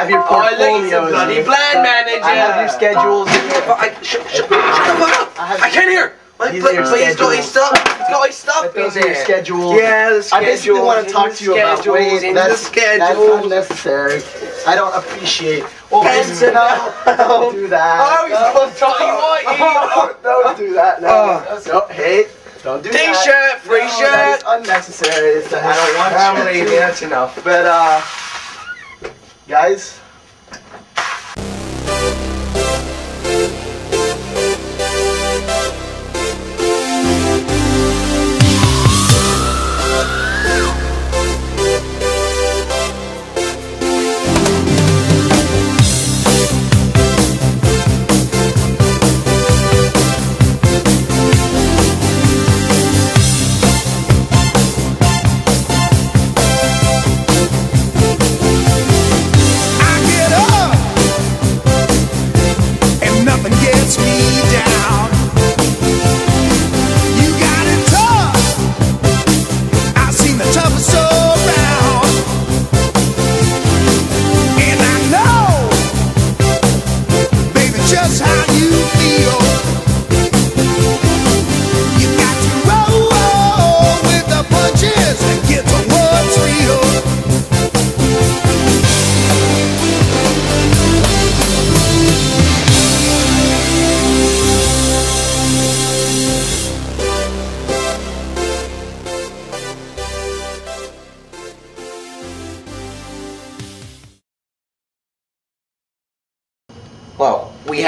have your Oh, look, he's a portfolios. bloody plan manager. I have your schedules. I, sh- sh- shut up. I I can't hear. But, These but, are your but he's got his schedules. stuff. He's got his stuff Those are your schedules. Yeah, the I basically want to talk to you about schedules, in That's, that's unnecessary. I don't appreciate. Oh, Pencil. no, don't do that. Oh, he's no, Johnny White. no, don't do that. No, Oh. no, hey, don't do that. T-shirt, free No, shirt. that is unnecessary. It's, I don't want you to. That's enough. But uh, guys.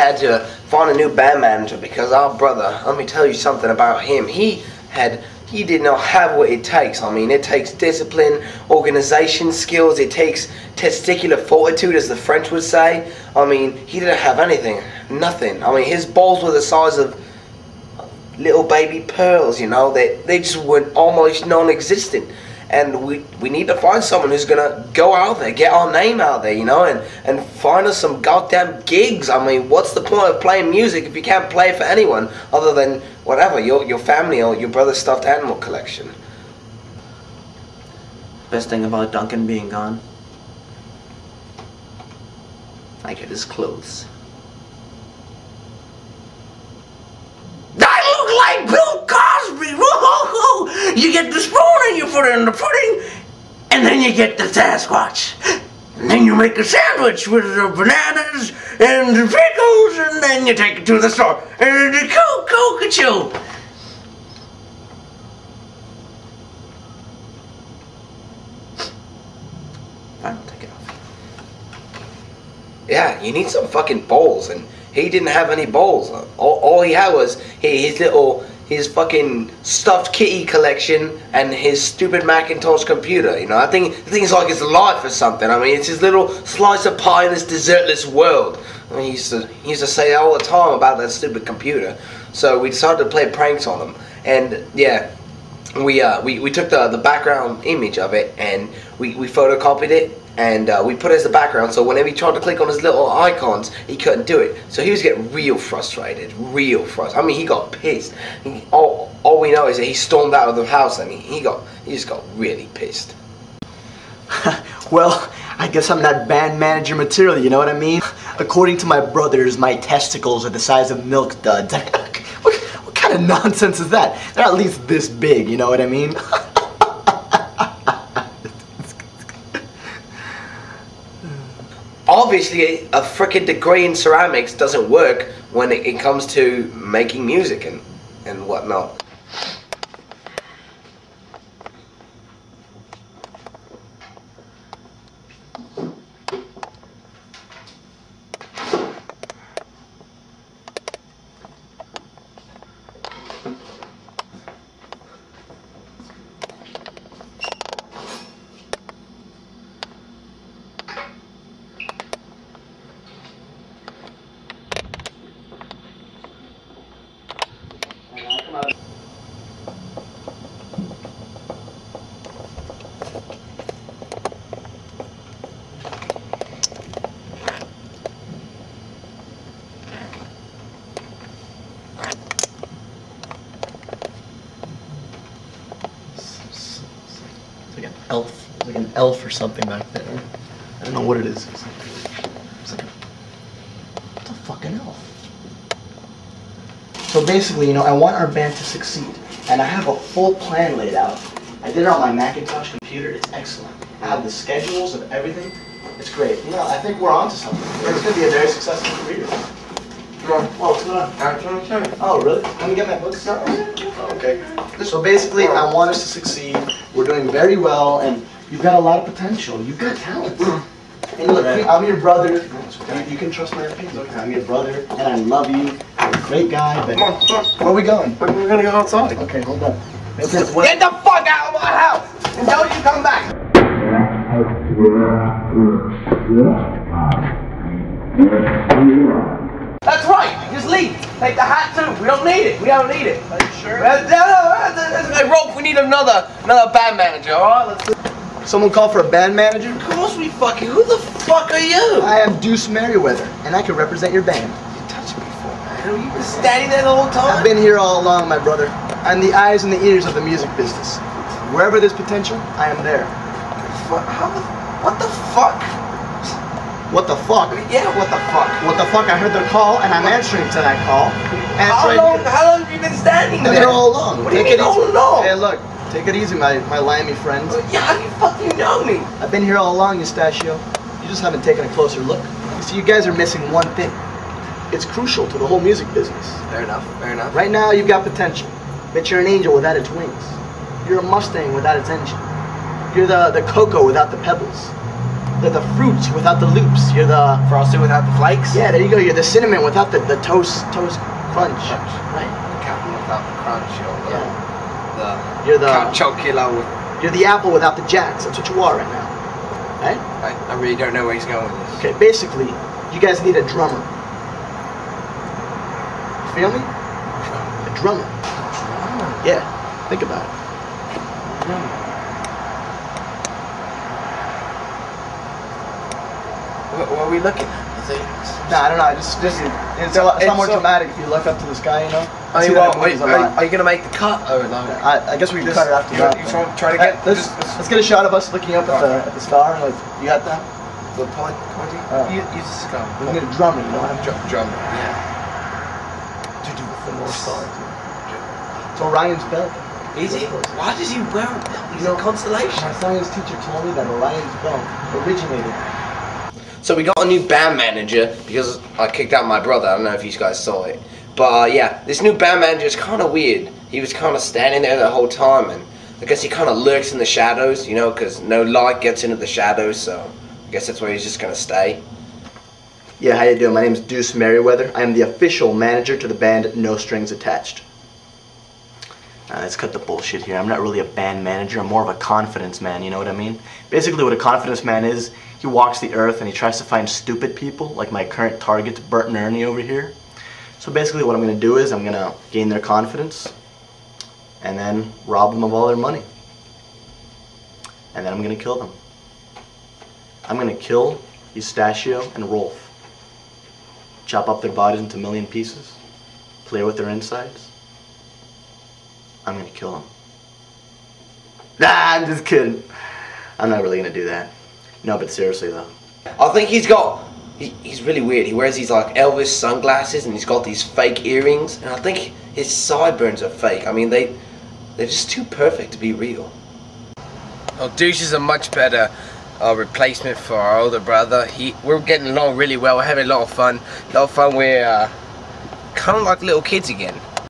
Had to find a new band manager because our brother, let me tell you something about him. He had he did not have what it takes. I mean, it takes discipline, organization skills, it takes testicular fortitude, as the French would say. I mean, he didn't have anything, nothing. I mean, his balls were the size of little baby pearls, you know. They they just were almost non-existent. And we we need to find someone who's gonna go out there, get our name out there, you know, and and find us some goddamn gigs. I mean, what's the point of playing music if you can't play for anyone other than whatever your your family or your brother's stuffed animal collection? Best thing about Duncan being gone, I get his clothes. I look like Bill Cosby. You get the spoon and you put it in the pudding, and then you get the Sasquatch. And then you make a sandwich with the bananas and the pickles, and then you take it to the store. And the coke, coke, chew. Fine, I'll take it off. Yeah, you need some fucking bowls, and he didn't have any bowls. All, all he had was his little, his fucking stuffed kitty collection and his stupid Macintosh computer. You know, I think think it's like his life or something. I mean, it's his little slice of pie in this desertless world. I mean, he used to he used to say all the time about that stupid computer. So we decided to play pranks on him, and yeah, we uh we, we took the the background image of it and we, we photocopied it and uh, we put it as the background so whenever he tried to click on his little icons he couldn't do it so he was getting real frustrated real frustrated I mean he got pissed all, all we know is that he stormed out of the house and he, he got he just got really pissed Well, I guess I'm not band manager material, you know what I mean? According to my brothers, my testicles are the size of milk duds. what, what kind of nonsense is that? They're at least this big, you know what I mean? Obviously a freaking degree in ceramics doesn't work when it, it comes to making music and and whatnot It's like an elf, like an elf or something back there. I don't know what it is. What the fucking elf. So basically, you know, I want our band to succeed, and I have a full plan laid out. I did it on my Macintosh computer. It's excellent. I have the schedules of everything. It's great. You know, I think we're onto something. It's gonna be a very successful career. Whoa, what's going on? Oh, really? Let me get my books. Oh, okay. So basically, I want us to succeed. We're doing very well, and you've got a lot of potential. You've got talent. And look, I'm your brother. You, you can trust my opinion. I'm your brother, and I love you. You're a great guy, but Come on. where are we going? We're gonna go outside. Okay, hold on. Get the fuck out of my house! And don't you come back! That's right. Just leave. Take the hat too. We don't need it. We don't need it. Are you sure? no, no, no, Hey, Rolf, we need another another band manager. All right, let's. Someone call for a band manager? of course we fucking. Who the fuck are you? I am Deuce Merriweather, and I can represent your band. You touched me before, man. You been standing there the whole time. I've been here all along, my brother. I'm the eyes and the ears of the music business. Wherever there's potential, I am there. What, how the, what the fuck? What the fuck? Yeah, what the fuck? What the fuck? I heard their call, and I'm answering to that call. And How long? How long have you been standing I've been there? all along. What do you Take mean all along? Hey, look. Take it easy, my, my Miami friends. Oh, yeah, how do you fucking know me? I've been here all along, Eustachio. You just haven't taken a closer look. You see, you guys are missing one thing. It's crucial to the whole music business. Fair enough. Fair enough. Right now, you've got potential, but you're an angel without its wings. You're a Mustang without its engine. You're the, the cocoa without the pebbles. You're the fruits without the loops. You're the Frosted without the flakes. yeah, there you go. You're the cinnamon without the, the toast toast crunch. Crunch. Right. The captain without the crunch. Or the, Yeah. the You're the with. you're the apple without the jacks. That's what you are right now. Right? I, I really don't know where he's going with this. Okay. Basically, you guys need a drummer. Feel me? A drummer. Yeah. Think about it. What, what are we looking at? Is it? Nah, I don't know. Just, just it's, a lot, it's, It's more so- dramatic if you look up to the sky, you know. Are I see you, that what, in are, movies are, you gonna make the cut Oh no? I, I guess we can Just- cut it after you- that. you try- try to Hey, get- let's, just- let's get a shot of us looking up at the at the star. Like you got that? The point, pointy? Uh, you, use the skull. We need a drummer. You know what I mean? Drum, drum. Yeah. To do with the North Star. It's Orion's belt. Is it? Why does he wear a belt? He's You a constellation. My science teacher told me that Orion's belt originated. So we got a new band manager because I kicked out my brother. I don't know if you guys saw it, but uh, yeah, this new band manager is kind of weird. He was kind of standing there the whole time, and I guess he kind of lurks in the shadows, you know, because no light gets into the shadows. So I guess that's where he's just gonna stay. Yeah, how you doing? My name's Deuce Merriweather. I am the official manager to the band No Strings Attached. Uh, let's cut the bullshit here. I'm not really a band manager. I'm more of a confidence man. You know what I mean? Basically, what a confidence man is, he walks the earth and he tries to find stupid people, like my current target, Bert and Ernie over here. So basically, what I'm gonna do is I'm gonna gain their confidence, and then rob them of all their money, and then I'm gonna kill them. I'm gonna kill Eustachio and Rolf chop up their bodies into a million pieces, play with their insides. I'm gonna kill them. Nah, I'm just kidding. I'm not really gonna do that. No, but seriously though. I think he's got. He, he's really weird. He wears these like Elvis sunglasses and he's got these fake earrings, and I think his sideburns are fake. I mean, they they're just too perfect to be real. Oh, Douche is a much better uh, replacement for our older brother. He we're getting along really well. We're having a lot of fun. A lot of fun. We're uh, kind of like little kids again.